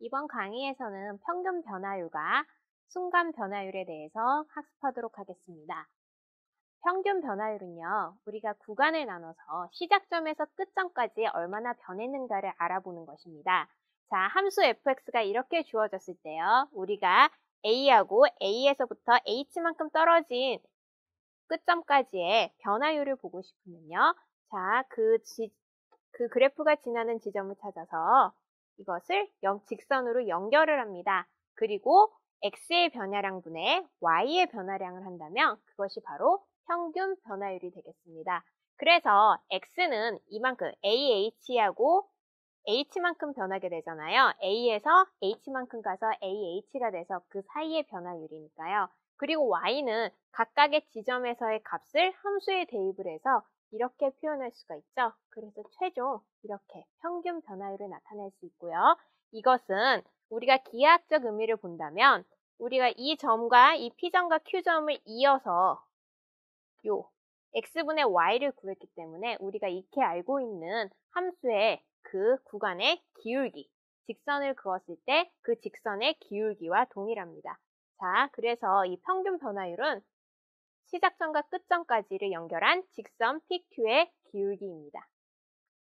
이번 강의에서는 평균 변화율과 순간 변화율에 대해서 학습하도록 하겠습니다. 평균 변화율은요, 우리가 구간을 나눠서 시작점에서 끝점까지 얼마나 변했는가를 알아보는 것입니다. 자, 함수 fx가 이렇게 주어졌을 때요, 우리가 a하고 a에서부터 h만큼 떨어진 끝점까지의 변화율을 보고 싶으면요, 자, 그, 지, 그 그래프가 지나는 지점을 찾아서 이것을 영, 직선으로 연결을 합니다. 그리고 x의 변화량 분의 y의 변화량을 한다면 그것이 바로 평균 변화율이 되겠습니다. 그래서 x는 이만큼 ah하고 h만큼 변하게 되잖아요. a에서 h만큼 가서 ah가 돼서 그 사이의 변화율이니까요. 그리고 y는 각각의 지점에서의 값을 함수에 대입을 해서 이렇게 표현할 수가 있죠. 그래서 최종 이렇게 평균 변화율을 나타낼 수 있고요. 이것은 우리가 기하학적 의미를 본다면 우리가 이 점과 이 P점과 Q점을 이어서 요 x분의 y를 구했기 때문에 우리가 익히 알고 있는 함수의 그 구간의 기울기, 직선을 그었을 때 그 직선의 기울기와 동일합니다. 자, 그래서 이 평균 변화율은 시작점과 끝점까지를 연결한 직선 PQ의 기울기입니다.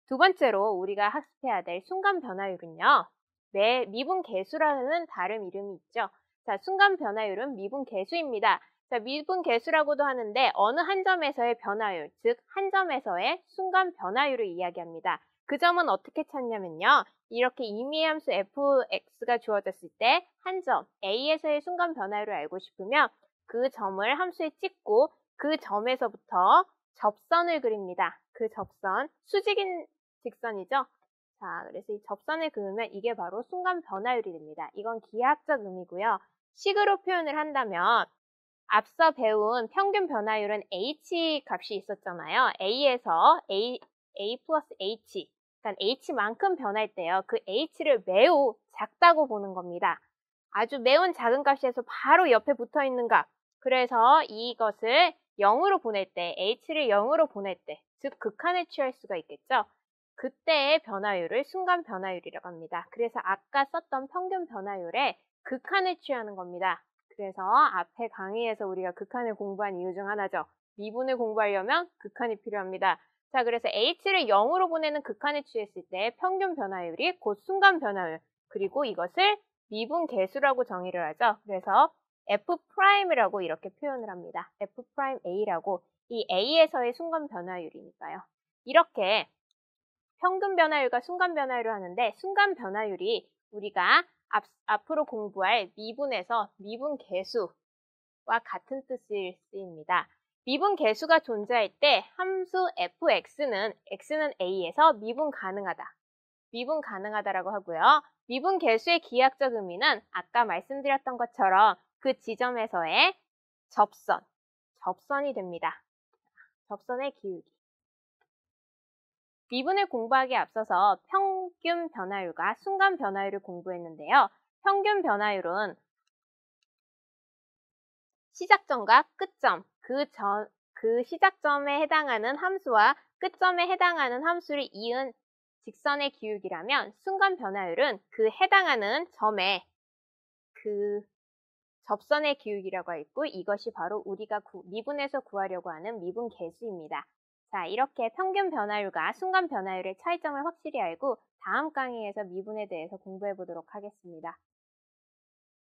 두 번째로 우리가 학습해야 될 순간 변화율은요. 매 미분 계수라는 다른 이름이 있죠. 자, 순간 변화율은 미분 계수입니다. 자, 미분 계수라고도 하는데 어느 한 점에서의 변화율, 즉 한 점에서의 순간 변화율을 이야기합니다. 그 점은 어떻게 찾냐면요. 이렇게 임의 함수 fx가 주어졌을 때 한 점 a에서의 순간 변화율을 알고 싶으면 그 점을 함수에 찍고 그 점에서부터 접선을 그립니다. 그 접선, 수직인 직선이죠? 자, 그래서 이 접선을 그으면 이게 바로 순간 변화율이 됩니다. 이건 기하학적 의미고요. 식으로 표현을 한다면 앞서 배운 평균 변화율은 h 값이 있었잖아요. a에서 a, a 플러스 h, 그러니까 h만큼 변할 때요. 그 h를 매우 작다고 보는 겁니다. 아주 매운 작은 값에서 바로 옆에 붙어 있는 값, 그래서 이것을 0으로 보낼 때, h를 0으로 보낼 때, 즉 극한에 취할 수가 있겠죠. 그때의 변화율을 순간 변화율이라고 합니다. 그래서 아까 썼던 평균 변화율에 극한을 취하는 겁니다. 그래서 앞에 강의에서 우리가 극한을 공부한 이유 중 하나죠. 미분을 공부하려면 극한이 필요합니다. 자, 그래서 h를 0으로 보내는 극한에 취했을 때 평균 변화율이 곧 순간 변화율, 그리고 이것을 미분 계수라고 정의를 하죠. 그래서 F'이라고 이렇게 표현을 합니다. F'A라고 이 A에서의 순간 변화율이니까요. 이렇게 평균 변화율과 순간 변화율을 하는데 순간 변화율이 우리가 앞, 앞으로 공부할 미분에서 미분 계수와 같은 뜻을 쓰입니다. 미분 계수가 존재할 때 함수 fx는 x는 a에서 미분 가능하다. 미분 가능하다라고 하고요. 미분 계수의 기하학적 의미는 아까 말씀드렸던 것처럼 그 지점에서의 접선, 접선이 됩니다. 접선의 기울기. 미분을 공부하기에 앞서서 평균 변화율과 순간 변화율을 공부했는데요. 평균 변화율은 시작점과 끝점, 그 전, 그 시작점에 해당하는 함수와 끝점에 해당하는 함수를 이은 직선의 기울기라면 순간 변화율은 그 해당하는 점의 그 접선의 기울기라고 있고 이것이 바로 우리가 구, 미분에서 구하려고 하는 미분 계수입니다. 자, 이렇게 평균 변화율과 순간 변화율의 차이점을 확실히 알고 다음 강의에서 미분에 대해서 공부해 보도록 하겠습니다.